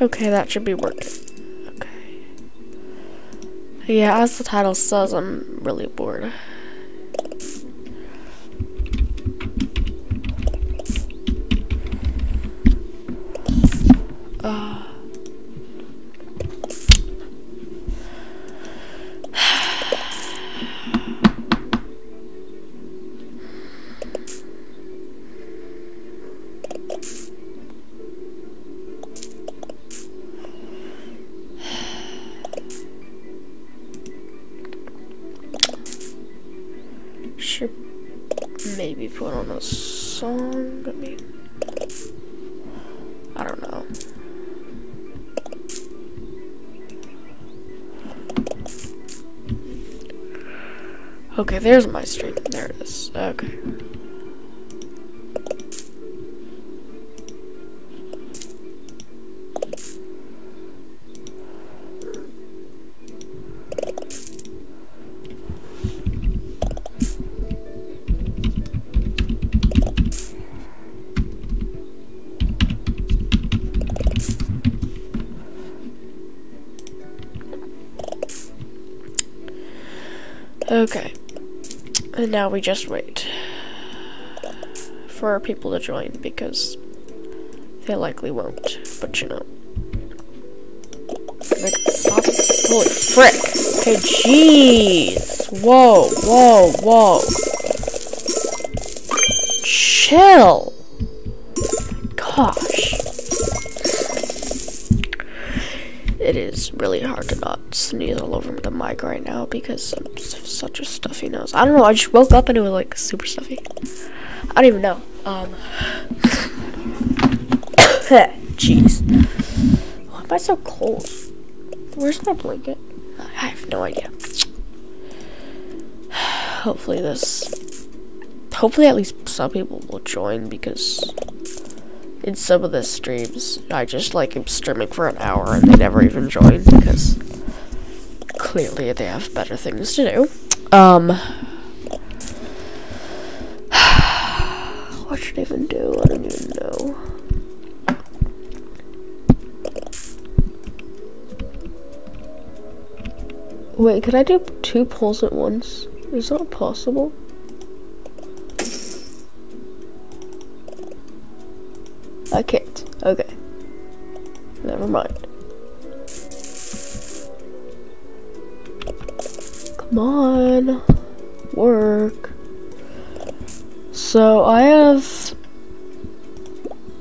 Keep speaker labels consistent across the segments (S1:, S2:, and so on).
S1: Okay, that should be working. Okay. Yeah, as the title says, I'm really bored. There's my stream. There it is. Okay. Okay. And now we just wait for people to join because they likely won't. But you know. Holy frick! Okay, jeez! Whoa, whoa, whoa! Chill! Gosh. It is really hard to not sneeze all over the mic right now because I'm such a stuffy nose. I don't know, I just woke up and it was like super stuffy. I don't even know. Um Jeez. Why am I so cold? Where's my blanket? I have no idea. Hopefully this hopefully at least some people will join because in some of the streams, I just like am streaming for an hour and they never even join because clearly they have better things to do. Um, what should I even do? I don't even know. Wait, could I do two polls at once? Is that possible? I can't. Okay. Never mind. Come on. Work. So I have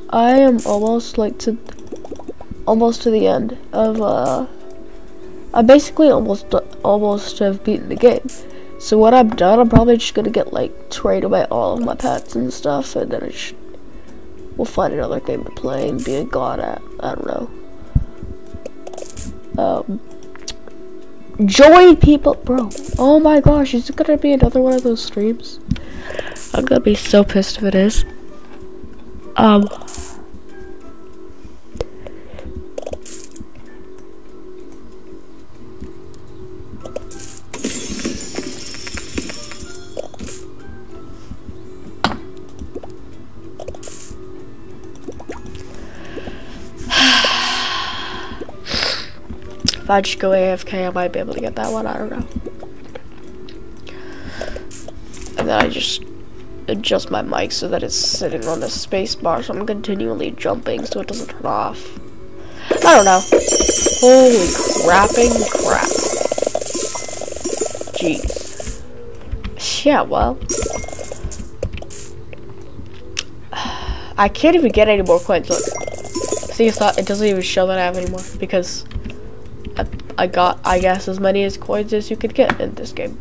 S1: I am almost like to almost to the end of uh I basically almost almost have beaten the game. So what I've done, I'm probably just gonna get like trade away all of my pets and stuff, and then I just we'll find another game to play and be a god at. I don't know. Um, join people, bro. Oh my gosh, is it gonna be another one of those streams? I'm gonna be so pissed if it is. Um. If I just go AFK, I might be able to get that one. I don't know. And then I just adjust my mic so that it's sitting on the space bar so I'm continually jumping so it doesn't turn off. I don't know. Holy crapping crap. Jeez. Yeah, well. I can't even get any more coins. Look. See, it's not, it doesn't even show that I have anymore because I, got, I guess, as many as coins as you could get in this game.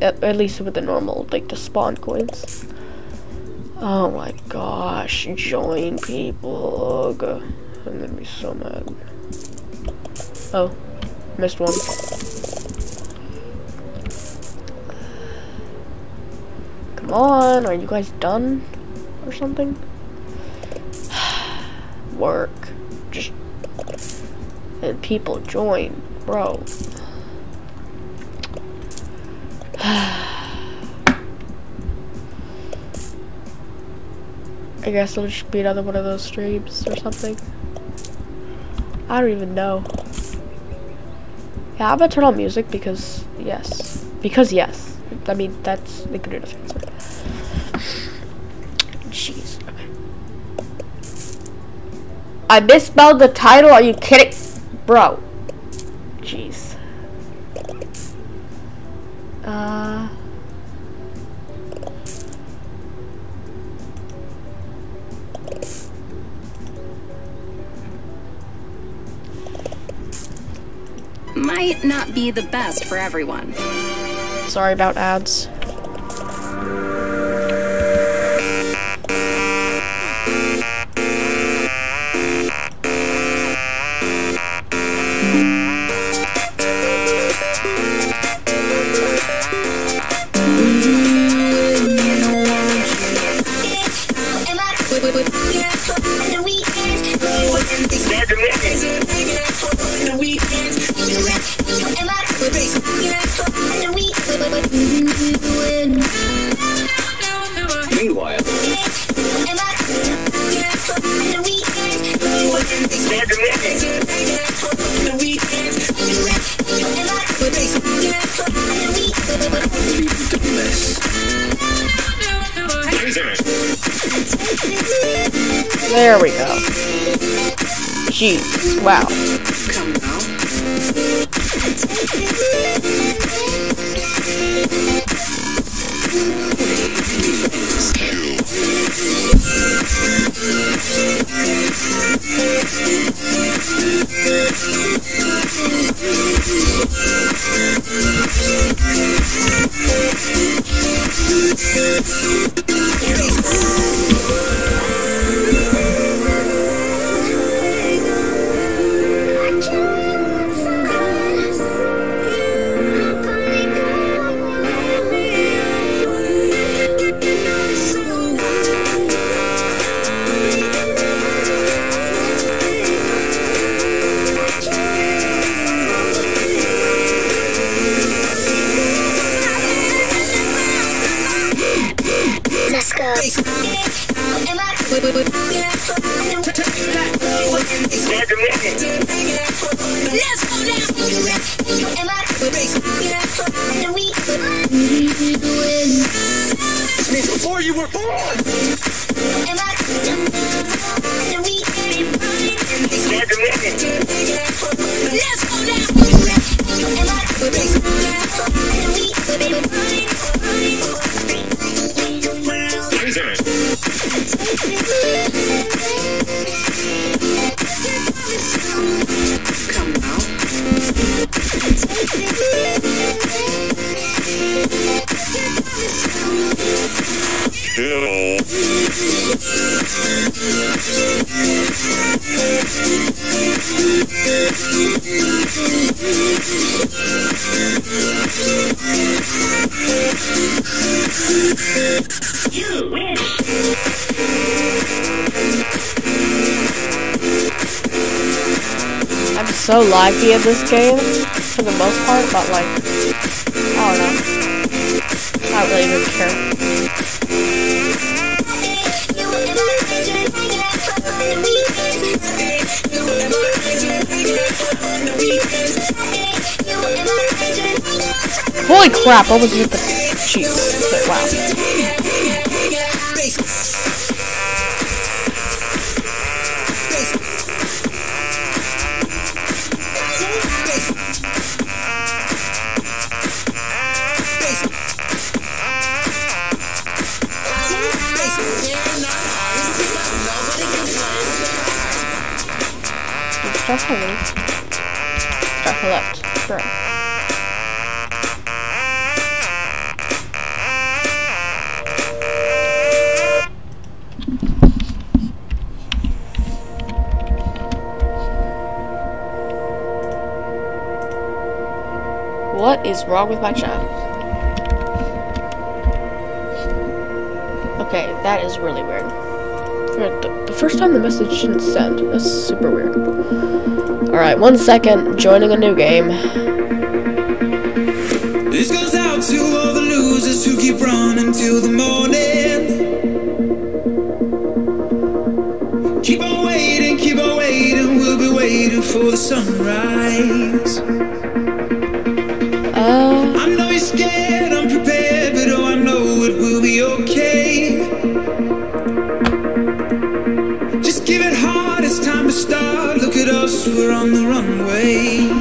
S1: At, at least with the normal, like the spawn coins. Oh my gosh, join people. Ugh. I'm gonna be so mad. Oh, missed one. Come on, are you guys done? Or something? Work. Just and people join, bro. I guess it'll just be another one of those streams or something. I don't even know. Yeah, I'm gonna turn on music because yes. Because yes. I mean that's the good enough answer. Jeez. Okay. I misspelled the title, are you kidding? Bro.
S2: Not be the best for everyone.
S1: Sorry about ads. I'm so laggy in this game, for the most part, but like, I don't know. I don't really even care. Holy crap, what was with the cheese? Okay, wow. Left. Start left. Sure. What is wrong with my chat? Okay, that is really weird. For the, first time the message didn't send. That's super weird. Alright, one second. Joining a new game.
S3: This goes out to all the losers who keep running till the morning. Keep on waiting, keep on waiting, we'll be waiting before the sunrise. Scared, but oh, I know it will be okay. Just give it hard, it's time to start. Look at us, we're on the runway.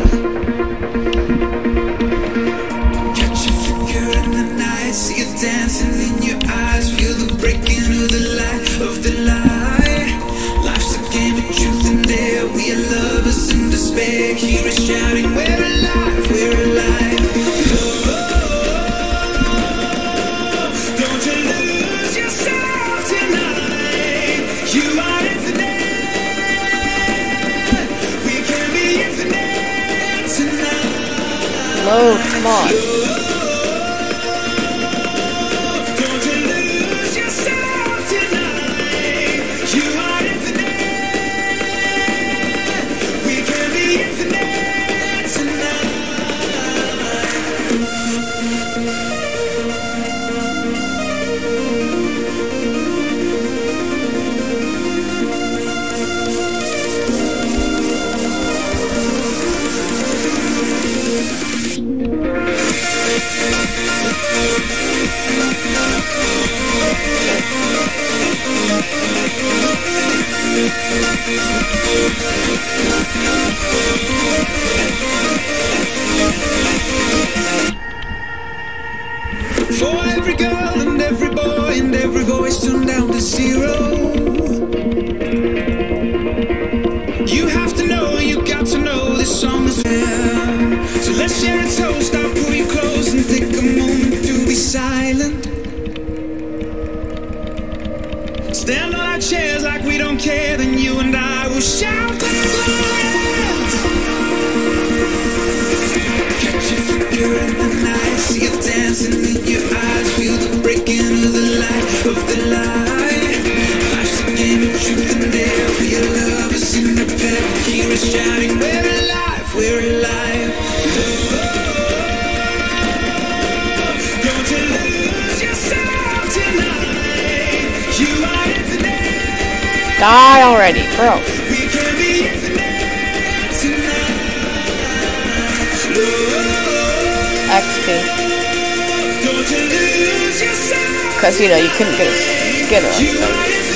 S3: Every girl and every boy and every voice turned down to zero.
S1: Die already, bro.
S3: We can be infinite tonight.
S1: XP.
S3: don't you lose yourself.
S1: Because, you know, you couldn't get a skin or anything.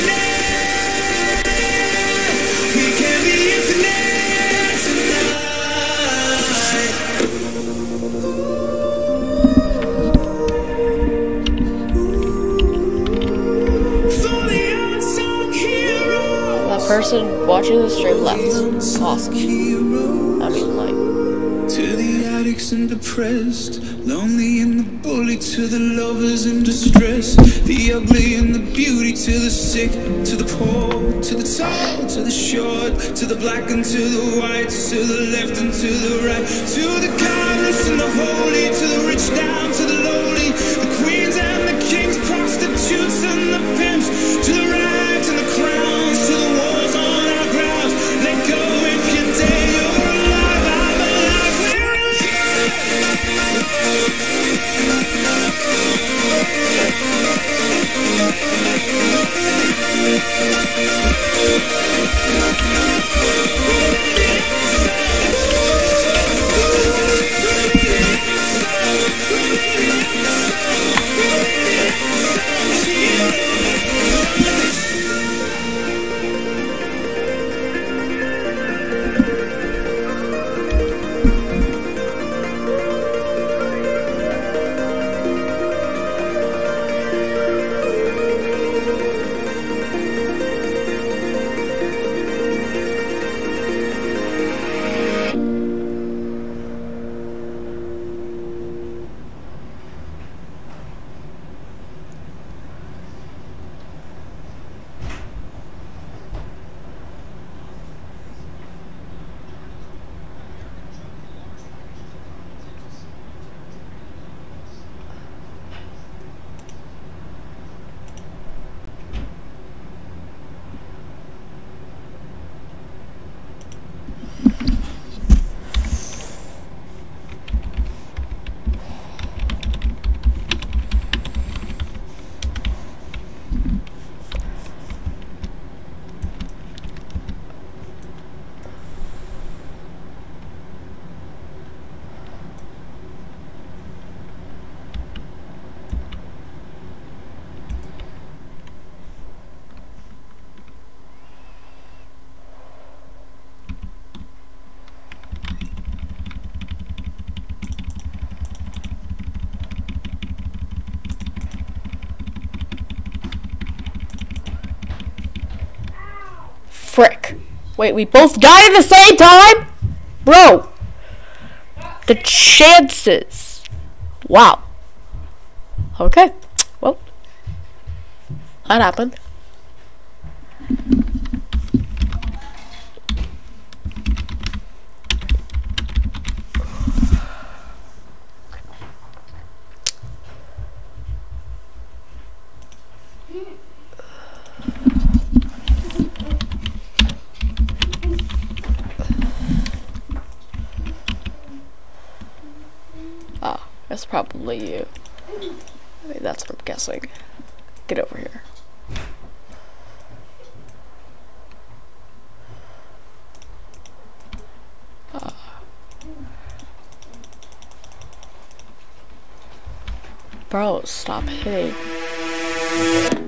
S1: Person watching the stream left. Awesome. I mean, like,
S3: To the addicts and depressed, lonely and the bully, to the lovers in distress, the ugly and the beauty, to the sick, to the poor, to the tall, to the short, to the black and to the white, to the left and to the right, to the godless and the holy, to the rich down to Música
S1: Wait, we both died at the same time? Bro. The chances. Wow. Okay. Well, that happened. Bro, stop hitting.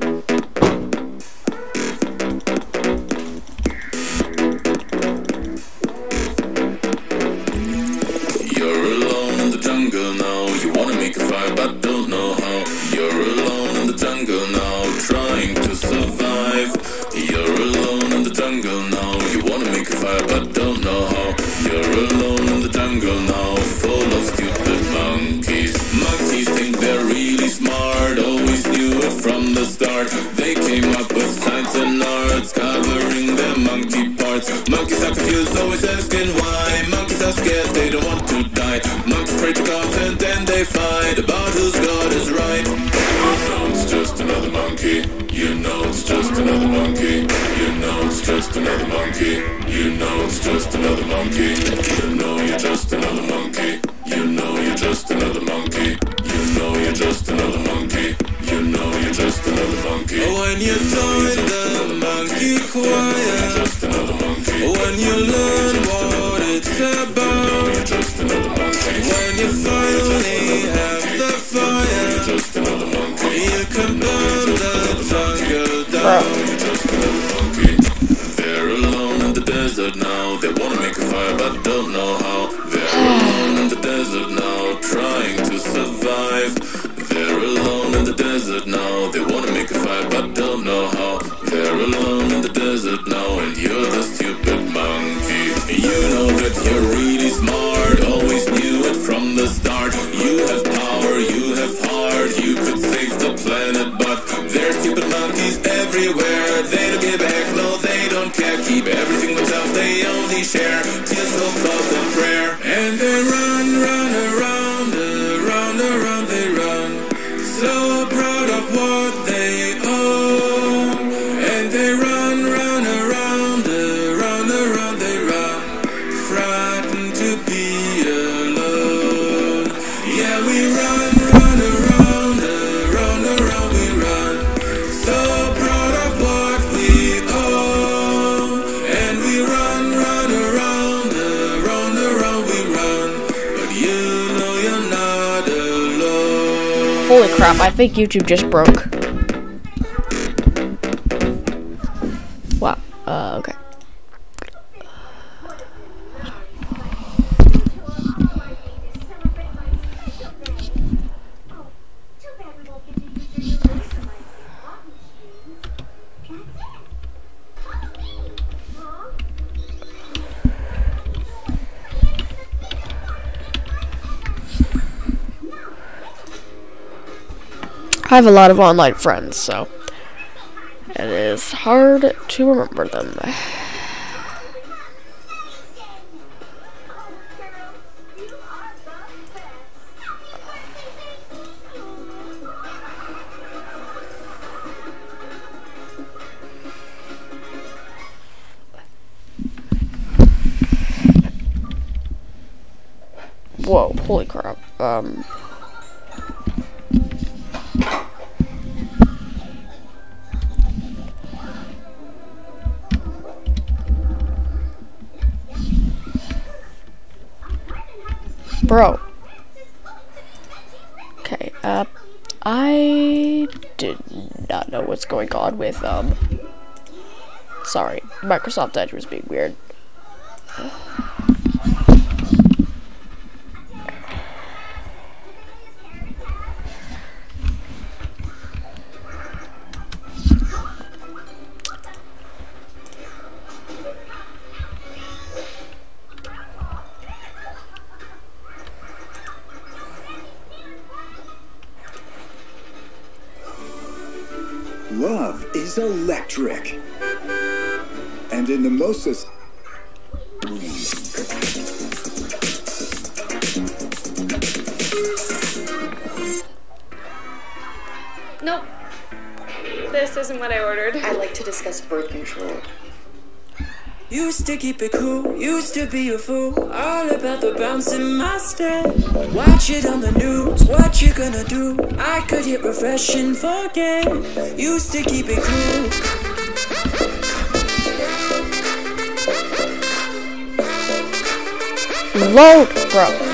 S4: monkey. You know you're just another monkey. You know you're just another monkey. You know you're just another monkey. You know you're just another monkey. When you're doing the monkey. share.
S1: crap, I think YouTube just broke. I have a lot of online friends, so it is hard to remember them. Whoa, holy crap. Um... Bro. Okay, uh, I did not know what's going on with, um, sorry, Microsoft Edge was being weird.
S5: Birth control.
S6: Used to keep it cool, used to be a fool. All about the bouncing in my step. Watch it on the news, what you gonna do? I could hit refresh and forget. Used to keep it cool.
S1: Load, bro.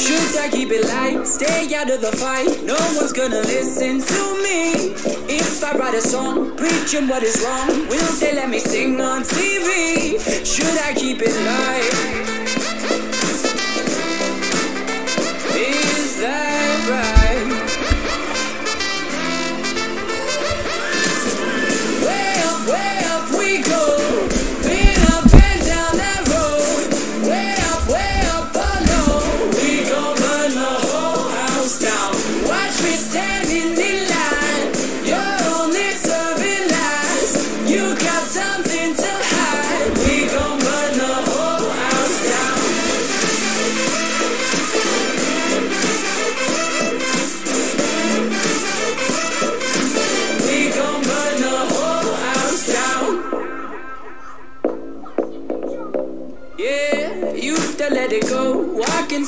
S6: Should I keep it light? Stay out of the fight. No one's gonna listen to me. If I write a song preaching what is wrong, will they let me sing on TV? Should I keep it light?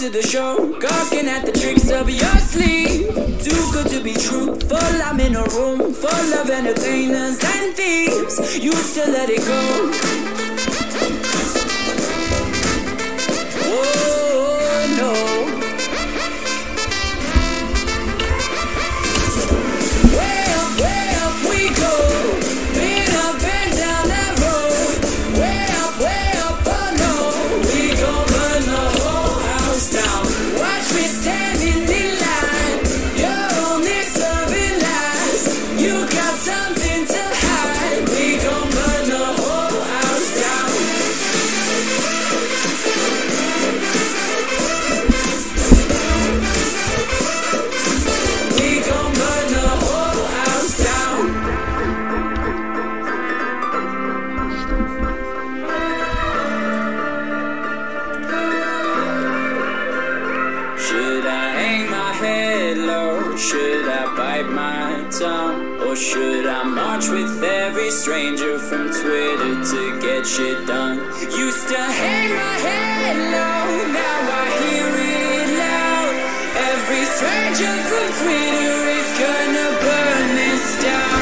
S6: Into the show, gawking at the tricks up your sleeve. Too good to be true. I'm in a room full of entertainers and thieves. Used to let it go. Oh Should I bite my tongue? Or should I march with every stranger from Twitter to get shit done? Used to hang my head low, now I hear it loud. Every stranger from Twitter is gonna burn this down.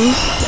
S7: people.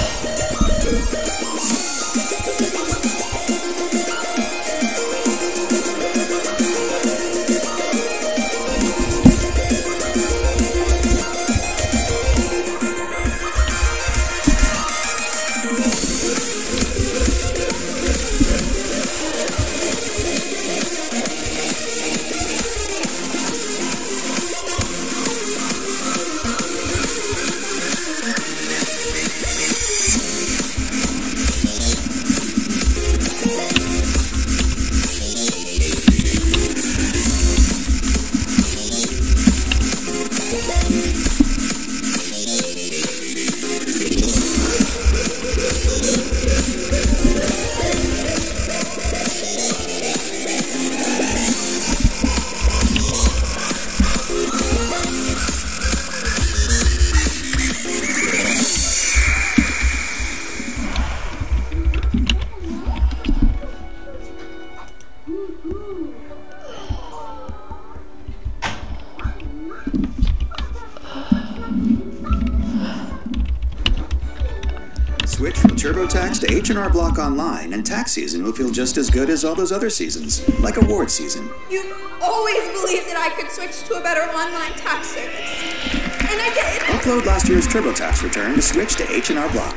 S7: TurboTax to H&R Block online, and tax season will feel just as good as all those other seasons, like award season.
S8: You always believed that I could switch to a better online tax service. And I did.
S7: Upload last year's TurboTax return to switch to H&R Block.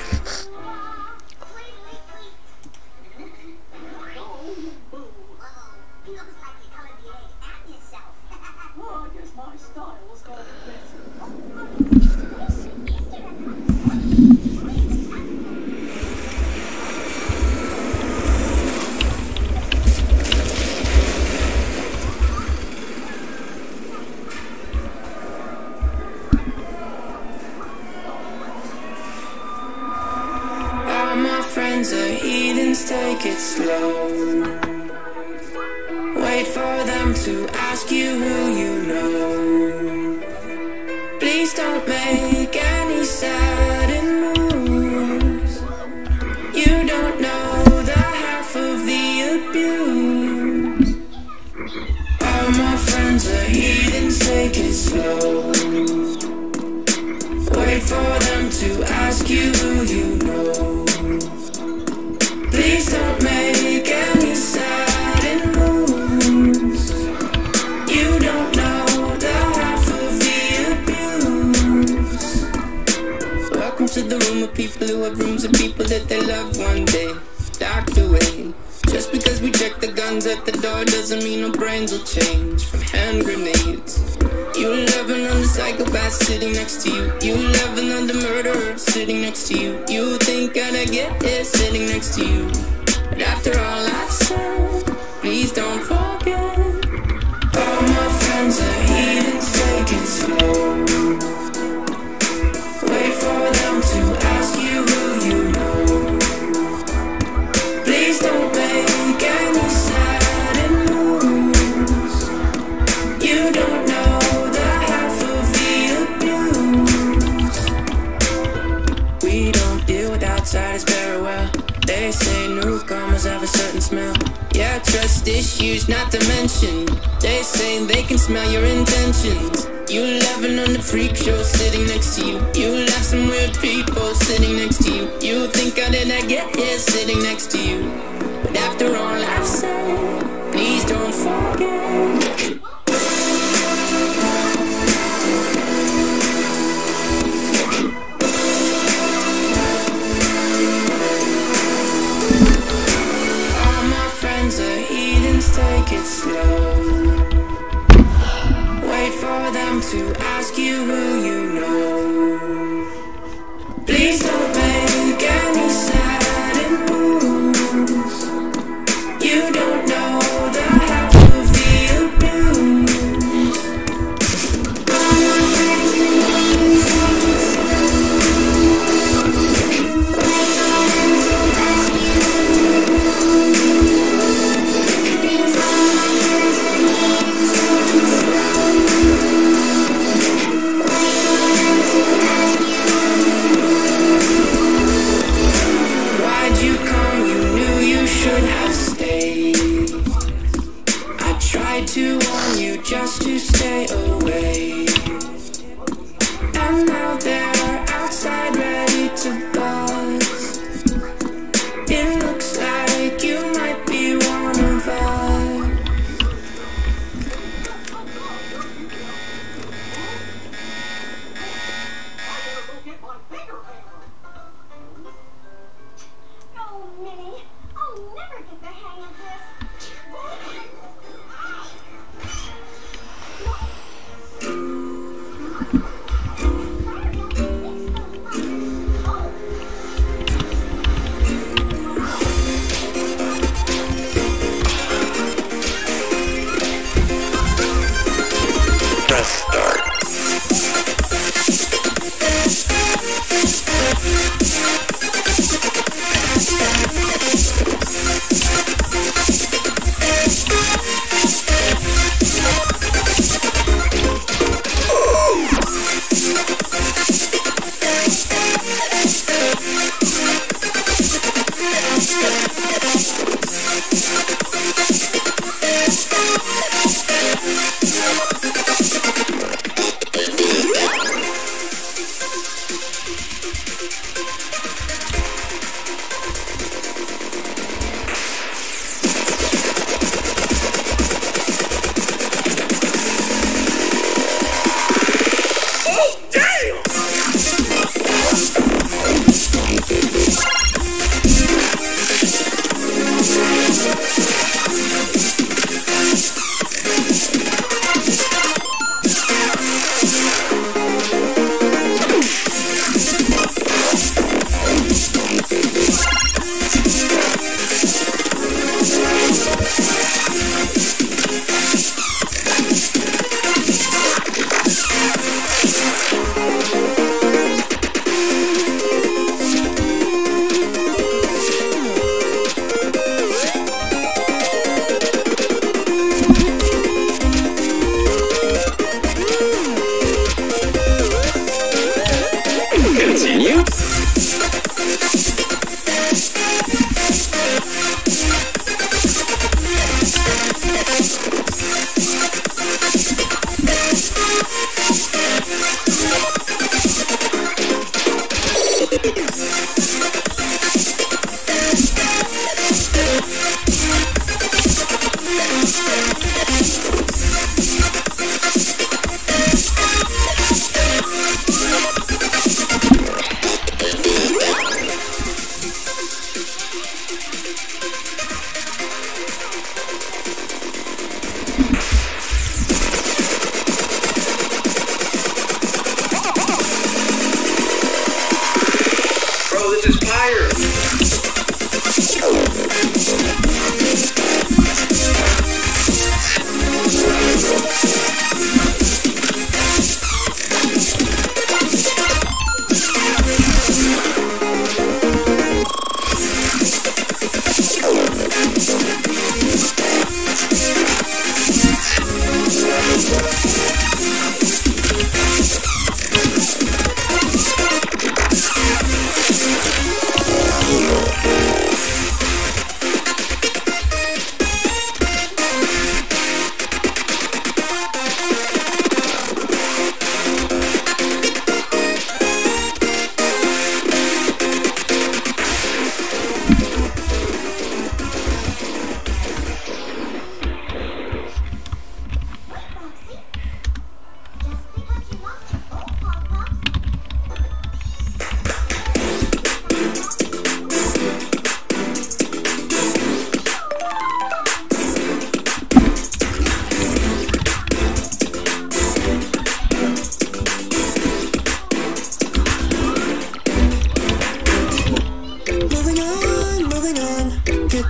S6: issues not to mention. They say they can smell your intentions. You laughing on the freak show sitting next to you. You laugh some weird people sitting next to you. You think I did not get here sitting next to you? But after all I've said, please don't forget. to ask you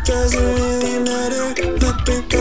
S9: doesn't really matter. My pink